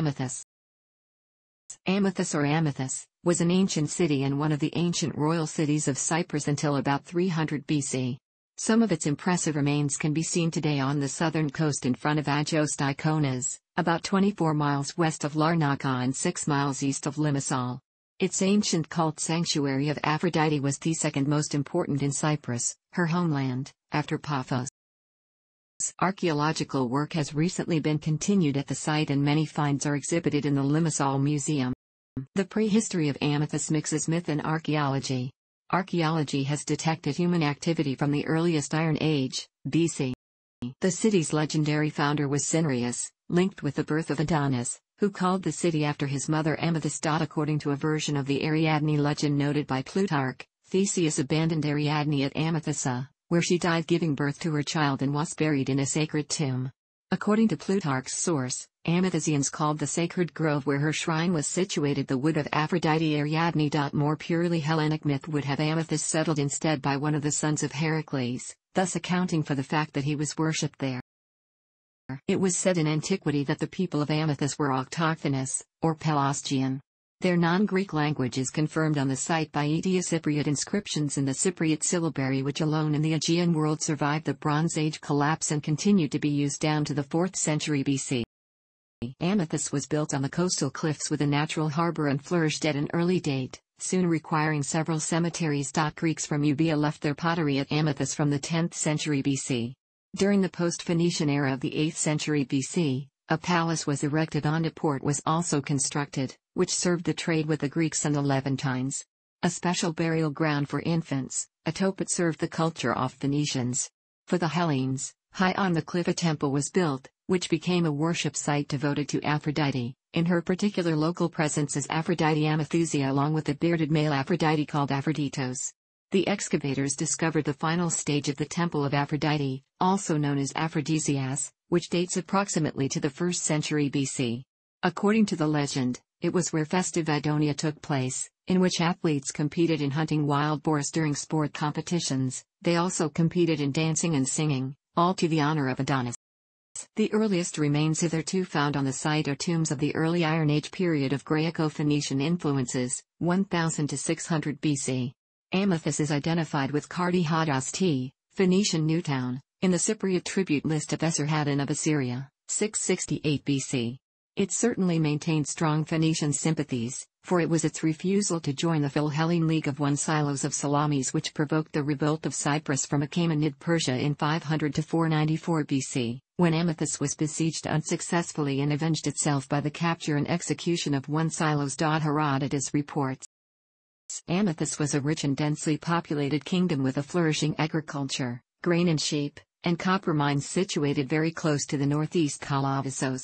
Amathus. Amathus or Amathus was an ancient city and one of the ancient royal cities of Cyprus until about 300 BC. Some of its impressive remains can be seen today on the southern coast in front of Agios Tychonas, about 24 miles west of Larnaca and 6 miles east of Limassol. Its ancient cult sanctuary of Aphrodite was the second most important in Cyprus, her homeland, after Paphos. Archaeological work has recently been continued at the site and many finds are exhibited in the Limassol Museum. The prehistory of Amathus mixes myth and archaeology. Archaeology has detected human activity from the earliest Iron Age, BC. The city's legendary founder was Cinyras, linked with the birth of Adonis, who called the city after his mother Amathous. According to a version of the Ariadne legend noted by Plutarch, Theseus abandoned Ariadne at Amathousa, where she died giving birth to her child and was buried in a sacred tomb. According to Plutarch's source, Amathousians called the sacred grove where her shrine was situated the wood of Aphrodite Ariadne. More purely Hellenic myth would have Amathus settled instead by one of the sons of Heracles, thus accounting for the fact that he was worshipped there. It was said in antiquity that the people of Amathus were autochthonous, or Pelasgian. Their non-Greek language is confirmed on the site by Eteocypriot inscriptions in the Cypriot syllabary which alone in the Aegean world survived the Bronze Age collapse and continued to be used down to the 4th century BC. Amathus was built on the coastal cliffs with a natural harbor and flourished at an early date, soon requiring several cemeteries. Greeks from Euboea left their pottery at Amathus from the 10th century BC. During the post-Phoenician era of the 8th century BC, a palace was erected on a port was also constructed, which served the trade with the Greeks and the Levantines. A special burial ground for infants, a tophet served the culture of Phoenicians. For the Hellenes, high on the cliff a temple was built, which became a worship site devoted to Aphrodite, in her particular local presence as Aphrodite Amathusia along with a bearded male Aphrodite called Aphroditos. The excavators discovered the final stage of the Temple of Aphrodite, also known as Aphrodisias, which dates approximately to the 1st century BC. According to the legend, it was where festive Adonia took place, in which athletes competed in hunting wild boars during sport competitions, they also competed in dancing and singing, all to the honor of Adonis. The earliest remains hitherto found on the site are tombs of the early Iron Age period of Graeco-Phoenician influences, 1000 to 600 BC. Amathus is identified with Kardi Hadas T, Phoenician Newtown, in the Cypriot tribute list of Esarhaddon of Assyria, 668 BC. It certainly maintained strong Phoenician sympathies, for it was its refusal to join the Philhellene League of Onesilus of Salamis which provoked the revolt of Cyprus from Achaemenid Persia in 500 to 494 BC, when Amathus was besieged unsuccessfully and avenged itself by the capture and execution of Onesilus. Herodotus reports. Amathus was a rich and densely populated kingdom with a flourishing agriculture, grain and sheep, and copper mines situated very close to the northeast Kalavasos.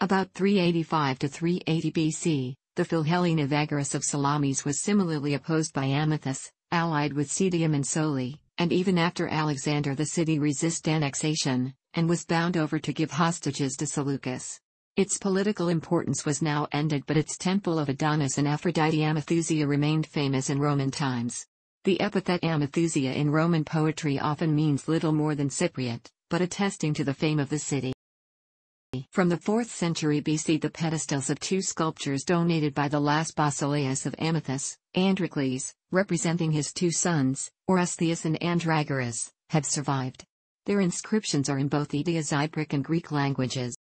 About 385 to 380 BC, the Philhellene Evagoras of Salamis was similarly opposed by Amathus, allied with Citium and Soli, and even after Alexander the city resisted annexation, and was bound over to give hostages to Seleucus. Its political importance was now ended but its temple of Adonis and Aphrodite Amathusia remained famous in Roman times. The epithet Amathusia in Roman poetry often means little more than Cypriot, but attesting to the fame of the city. From the 4th century BC the pedestals of two sculptures donated by the last Basileus of Amathus, Androcles, representing his two sons, Orestius and Andragoras, have survived. Their inscriptions are in both Eteocypriot and Greek languages.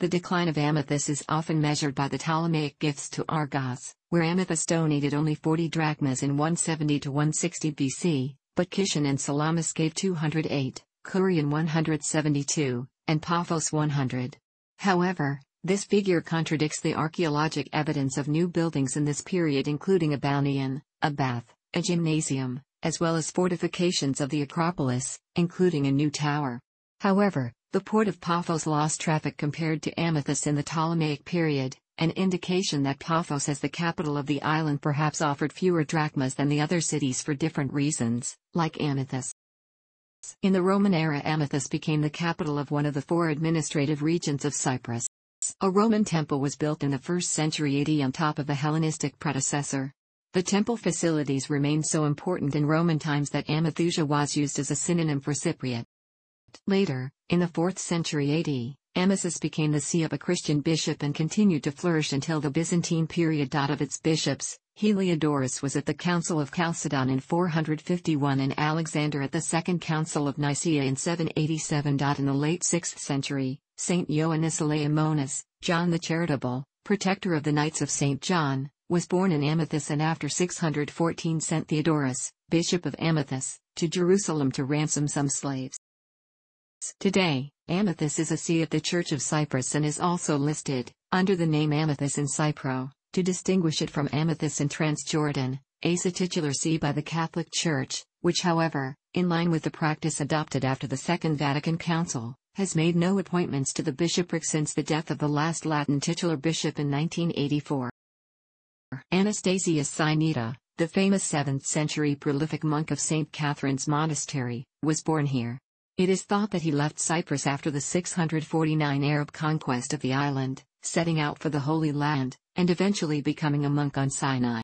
The decline of Amathus is often measured by the Ptolemaic gifts to Argos, where Amathus donated only 40 drachmas in 170 to 160 BC, but Kishan and Salamis gave 208, Kurion 172, and Paphos 100. However, this figure contradicts the archaeologic evidence of new buildings in this period including a balneon, a bath, a gymnasium, as well as fortifications of the Acropolis, including a new tower. However, the port of Paphos lost traffic compared to Amathus in the Ptolemaic period, an indication that Paphos as the capital of the island perhaps offered fewer drachmas than the other cities for different reasons, like Amathus. In the Roman era Amathus became the capital of one of the four administrative regions of Cyprus. A Roman temple was built in the 1st century AD on top of the Hellenistic predecessor. The temple facilities remained so important in Roman times that Amathusia was used as a synonym for Cypriot. Later, in the 4th century AD, Amathus became the see of a Christian bishop and continued to flourish until the Byzantine period. Of its bishops, Heliodorus was at the Council of Chalcedon in 451 and Alexander at the Second Council of Nicaea in 787. In the late 6th century, Saint Ioannis Laimonas, John the Charitable, protector of the Knights of St. John, was born in Amathus and after 614 sent Theodorus, Bishop of Amathus, to Jerusalem to ransom some slaves. Today, Amathus is a see of the Church of Cyprus and is also listed, under the name Amathus in Cypro, to distinguish it from Amathus in Transjordan, a titular see by the Catholic Church, which however, in line with the practice adopted after the Second Vatican Council, has made no appointments to the bishopric since the death of the last Latin titular bishop in 1984. Anastasius Sinaita, the famous 7th century prolific monk of St. Catherine's Monastery, was born here. It is thought that he left Cyprus after the 649 Arab conquest of the island, setting out for the Holy Land, and eventually becoming a monk on Sinai.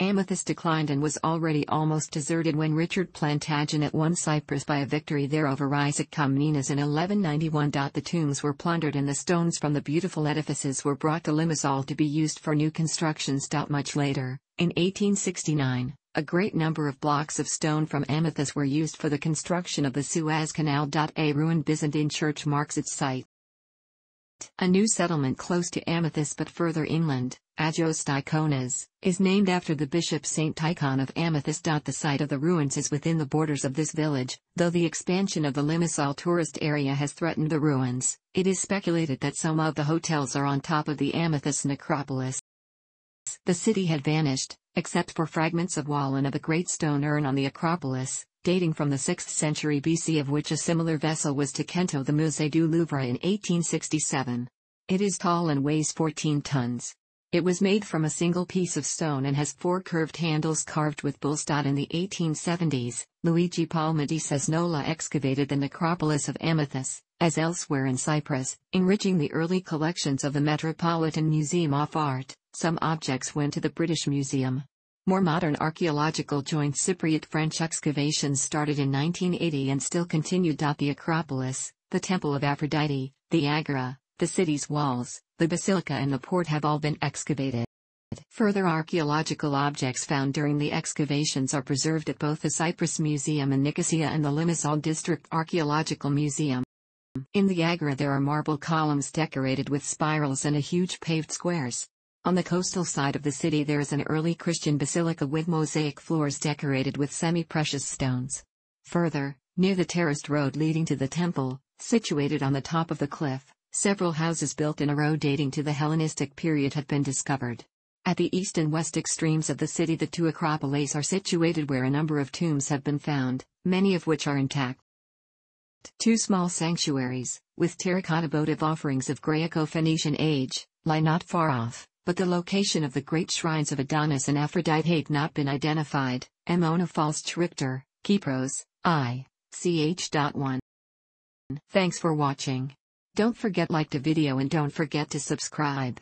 Amathus declined and was already almost deserted when Richard Plantagenet won Cyprus by a victory there over Isaac Comnenus in 1191. The tombs were plundered and the stones from the beautiful edifices were brought to Limassol to be used for new constructions. Much later, in 1869, a great number of blocks of stone from Amathus were used for the construction of the Suez Canal. A ruined Byzantine church marks its site. A new settlement close to Amathus but further inland, Agios Tychonas, is named after the bishop Saint Tychon of Amathus. The site of the ruins is within the borders of this village, though the expansion of the Limassol tourist area has threatened the ruins. It is speculated that some of the hotels are on top of the Amathus necropolis. The city had vanished, except for fragments of wall and of a great stone urn on the Acropolis, dating from the 6th century BC of which a similar vessel was to Kento the Musée du Louvre in 1867. It is tall and weighs 14 tons. It was made from a single piece of stone and has four curved handles carved with bulls. In the 1870s, Luigi Palma di Cesnola excavated the necropolis of Amathus, as elsewhere in Cyprus, enriching the early collections of the Metropolitan Museum of Art. Some objects went to the British Museum. More modern archaeological joint Cypriot French excavations started in 1980 and still continued. The Acropolis, the Temple of Aphrodite, the Agora, the city's walls, the basilica and the port have all been excavated. Further archaeological objects found during the excavations are preserved at both the Cyprus Museum in Nicosia and the Limassol District Archaeological Museum. In the Agora there are marble columns decorated with spirals and a huge paved squares. On the coastal side of the city there is an early Christian basilica with mosaic floors decorated with semi-precious stones. Further, near the terraced road leading to the temple, situated on the top of the cliff, several houses built in a row dating to the Hellenistic period have been discovered. At the east and west extremes of the city the two acropolis are situated where a number of tombs have been found, many of which are intact. Two small sanctuaries, with terracotta votive offerings of Greco-Phoenician age, lie not far off but the location of the great shrines of Adonis and Aphrodite had not been identified. Emona Falst Richter, Kypros, I. ch.1. Thanks for watching. Don't forget like the video and don't forget to subscribe.